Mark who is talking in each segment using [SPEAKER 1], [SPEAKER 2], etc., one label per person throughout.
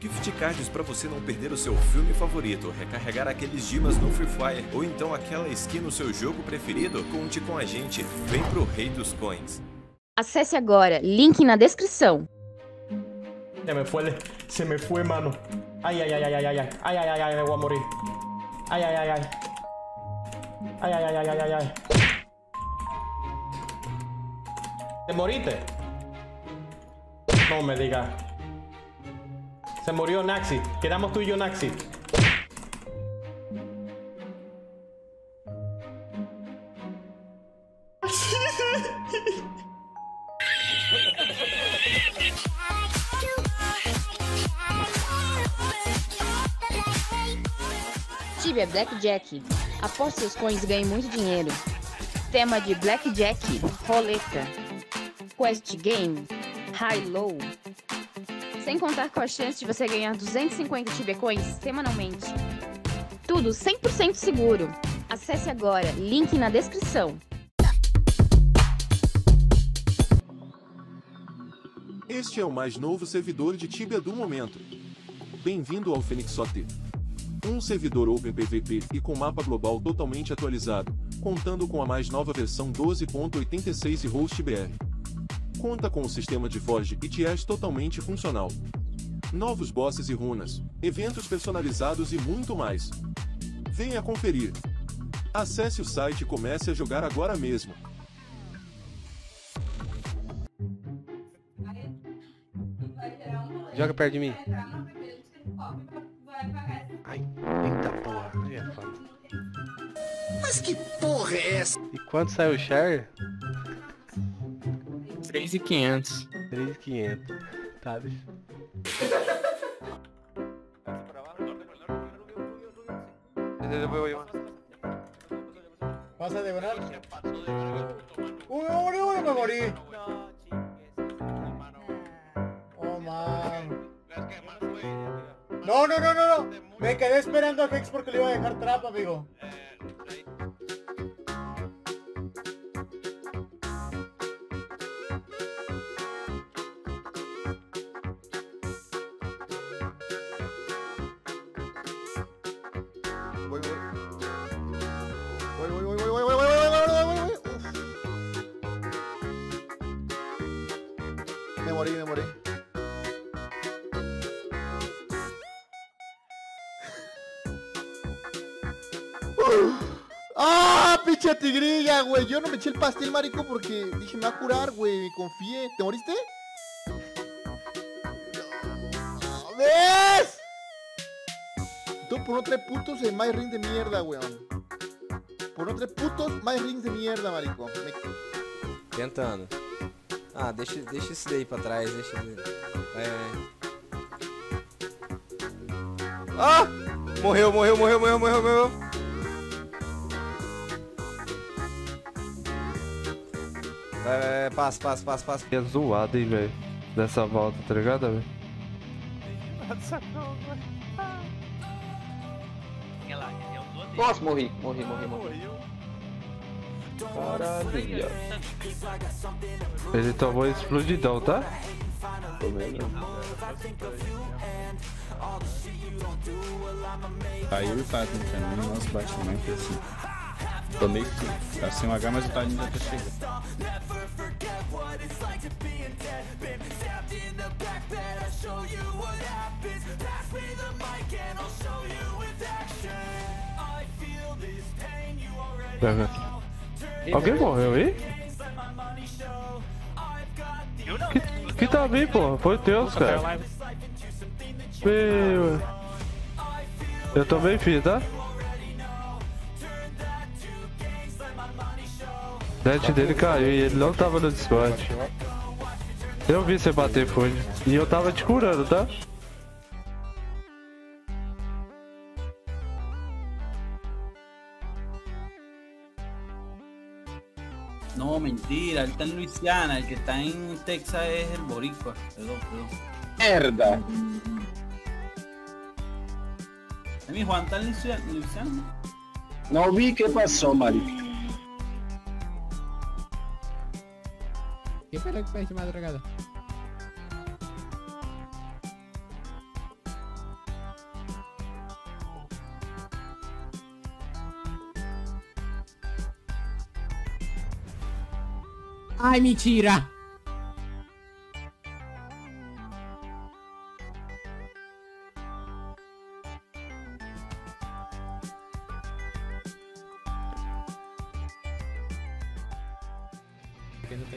[SPEAKER 1] Gift cards para você não perder o seu filme favorito, recarregar aqueles dimas no Free Fire ou então aquela skin no seu jogo preferido? Conte com a gente, vem pro Rei dos Coins.
[SPEAKER 2] Acesse agora, link na descrição.
[SPEAKER 3] Se me fue, se me fue, mano. Ay, ay, ay, ay, ay, ay, ay, ay, ay, ay, ay, me voy a morir. Ay, ay, ay, ay. Ay, ay, ay, ay, ay, ay, ay. ¿Te moriste? No me digas. Se murió Naxi. Quedamos tú y yo, Naxi.
[SPEAKER 2] Tibia Blackjack. Aposte seus coins ganhe muito dinheiro. Tema de Blackjack, roleta, Quest Game, High Low. Sem contar com a chance de você ganhar 250 Tibia Coins semanalmente. Tudo 100% seguro. Acesse agora, link na descrição.
[SPEAKER 4] Este é o mais novo servidor de Tibia do momento. Bem-vindo ao Fenixote. Um servidor OpenPVP e com mapa global totalmente atualizado, contando com a mais nova versão 12.86 e host BR. Conta com o sistema de Forge e TS totalmente funcional. Novos bosses e runas, eventos personalizados e muito mais. Venha conferir. Acesse o site e comece a jogar agora mesmo.
[SPEAKER 5] Joga perto de mim. Ai, eita porra.
[SPEAKER 6] Mas que porra é essa?
[SPEAKER 5] E quanto saiu o share?
[SPEAKER 7] 3,500.
[SPEAKER 5] 3,500. Tá, bicho.
[SPEAKER 8] ¿Vas a devorar? ¡Uy, uy, uy! ¡Me morí! Oh, man. No, no, no, no, no. Me quedé esperando a Hex porque le iba a dejar trap, amigo.
[SPEAKER 6] Me morí, me morí. ¡Ah, pinche tigrilla, güey! Yo no me eché el pastel, marico, porque dije, me va a curar, güey. Me confié. ¿Te moriste? No, ¿Ves? Tú por no tres putos en My Ring de mierda, weón. Por no tres putos My Rings de mierda, marico. Me...
[SPEAKER 9] Tentando. Ah, deixa, deixa isso daí pra trás, deixa. Vai, vai. Ah! Morreu, morreu, morreu, morreu, morreu, morreu. Vai, vai, vai, passa, passa, passa, passa.
[SPEAKER 5] É zoado, hein, velho. Dessa volta, tá ligado, velho?
[SPEAKER 7] Nossa, morri, morri, morri, morri.
[SPEAKER 5] Caralho. Ele tomou explodidão, tá?
[SPEAKER 10] Aí eu e o Tadinho também, nosso batimento assim. Tomei que tá sem um H, mas o Tadinho já tá chegando.
[SPEAKER 5] Pega. Alguém morreu aí? Que, que tá bem, porra? Foi Deus, cara. Meu. Eu também fiz, tá? O net dele caiu e ele não tava no Discord. Eu vi você bater fundo. E eu tava te curando, tá?
[SPEAKER 7] No, mentira, él está en Luisiana, el que está en Texas es el Boricua. Perdón, perdón.
[SPEAKER 10] Merda!
[SPEAKER 7] ¿Es mi Juan está en Luisiana?
[SPEAKER 10] Não vi o que passou, marico.
[SPEAKER 11] ¿Qué fue lo que pasó, madrugada? Ai, mentira!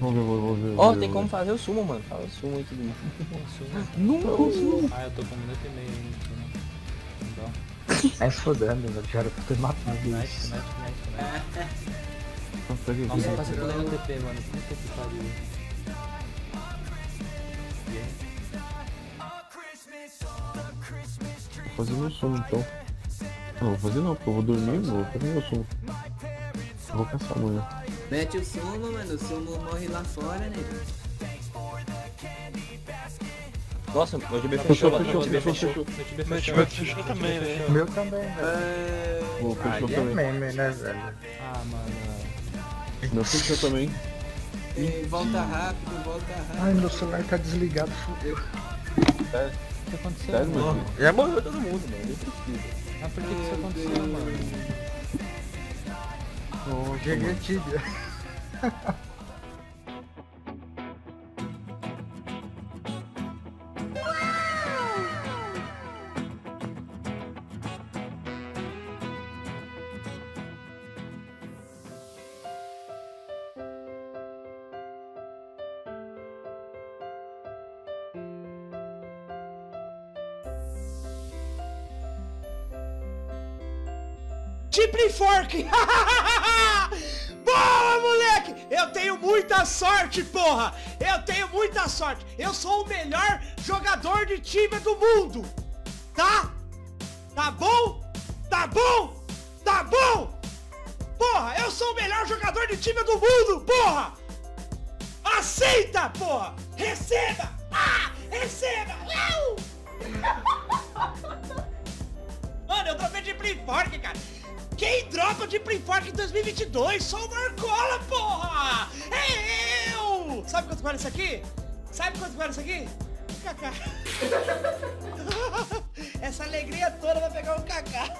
[SPEAKER 5] Vamos ver, vamos ver.
[SPEAKER 9] Ó, tem como fazer o sumo, mano. Fala o sumo aí mundo.
[SPEAKER 5] Nunca
[SPEAKER 10] Ah, eu tô com um minuto e meio ainda. Então,
[SPEAKER 12] Vai fodendo, velho. Já era pra ter matado
[SPEAKER 10] Nice,
[SPEAKER 12] isso.
[SPEAKER 10] nice, nice, nice.
[SPEAKER 5] Nossa,
[SPEAKER 10] Nossa, eu passei pulando no TP, mano. Puta que pariu.
[SPEAKER 5] Vou fazer meu sono então. Não, vou fazer não, porque eu vou dormir, vou fazer meu sono. Eu vou caçar amanhã.
[SPEAKER 13] Mete o sumo, mano. O sumo morre lá fora, né?
[SPEAKER 9] Nossa, meu GB
[SPEAKER 5] Fechou,
[SPEAKER 9] fechou,
[SPEAKER 5] fechou, fechou,
[SPEAKER 9] fechou.
[SPEAKER 5] fechou.
[SPEAKER 10] Meu time fechou também, velho.
[SPEAKER 12] Meu também, velho.
[SPEAKER 5] Pô, fechou
[SPEAKER 12] Aí é
[SPEAKER 5] também.
[SPEAKER 12] meme, né, velho?
[SPEAKER 10] Ah, mano.
[SPEAKER 5] Meu fechou também.
[SPEAKER 13] Ei, volta rápido, volta rápido.
[SPEAKER 12] Ai, meu celular tá desligado, fudeu.
[SPEAKER 10] O que aconteceu?
[SPEAKER 5] Sério,
[SPEAKER 10] mano?
[SPEAKER 9] Já morreu todo mundo, mano. Nem precisa.
[SPEAKER 10] Ah, por que que isso aconteceu, mano?
[SPEAKER 5] Nossa,
[SPEAKER 12] GG
[SPEAKER 5] mano.
[SPEAKER 12] Tibia.
[SPEAKER 8] Triple Fork! Boa, moleque! Eu tenho muita sorte, porra! Eu tenho muita sorte! Eu sou o melhor jogador de time do mundo! Tá? Tá bom? Tá bom? Tá bom? Porra, eu sou o melhor jogador de time do mundo, porra! Aceita, porra! Receba! Ah! Receba! Mano, eu dropei de Play Fork, cara. Quem dropa de Fork em 2022? Só o Marcola, porra! É eu! Sabe quanto vale isso aqui? Sabe quanto vale isso aqui? Kaká. Essa alegria toda vai pegar um Kaká.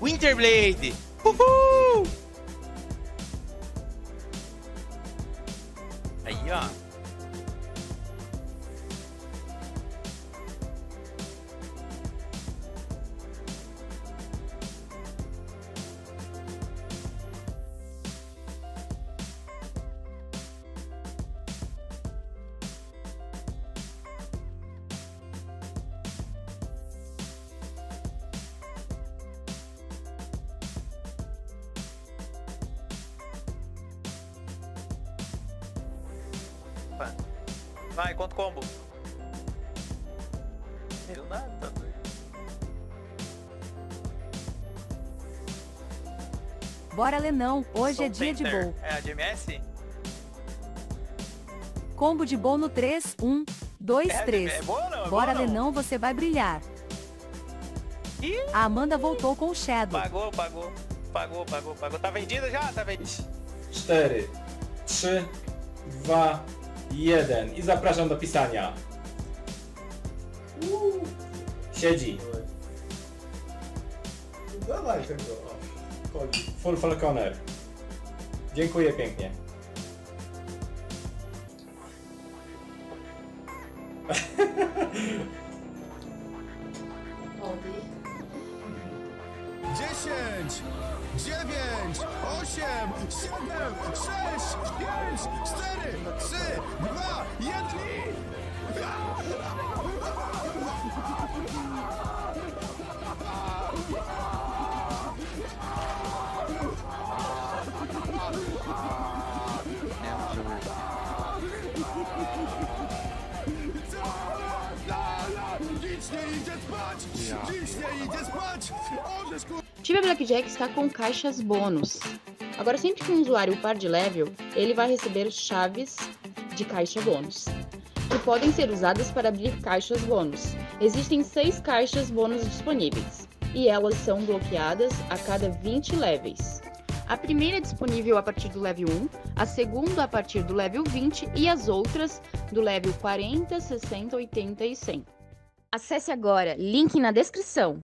[SPEAKER 14] Winterblade! Uhul! Opa. Vai, quanto combo? Deu nada, tá doido.
[SPEAKER 15] Bora Lenão, hoje é
[SPEAKER 14] Soul
[SPEAKER 15] dia de
[SPEAKER 14] Center.
[SPEAKER 15] bowl.
[SPEAKER 14] É a de MS?
[SPEAKER 15] Combo de bowl no 3, 1, 2,
[SPEAKER 14] É,
[SPEAKER 15] 3.
[SPEAKER 14] é boa ou não? É
[SPEAKER 15] Bora
[SPEAKER 14] boa?
[SPEAKER 15] Lenão, você vai brilhar. A Amanda voltou com o Shadow.
[SPEAKER 14] Pagou, pagou. Pagou, pagou, pagou. Tá vendida já? Tá vendida.
[SPEAKER 16] 4, 3, 2, 1 i zapraszam do pisania. Siedzi.
[SPEAKER 8] Dawaj tego.
[SPEAKER 16] Full Falconer. Dziękuję pięknie.
[SPEAKER 17] Obi. 10, 9, 8, 7, 6, 5, 4, E ali!
[SPEAKER 2] Tive Blackjack está com caixas bônus. Agora, sempre que um usuário par de level, ele vai receber chaves de caixa bônus, que podem ser usadas para abrir caixas bônus. Existem seis caixas bônus disponíveis, e elas são bloqueadas a cada 20 levels. A primeira é disponível a partir do level 1, a segunda a partir do level 20 e as outras do level 40, 60, 80 e 100. Acesse agora, link na descrição.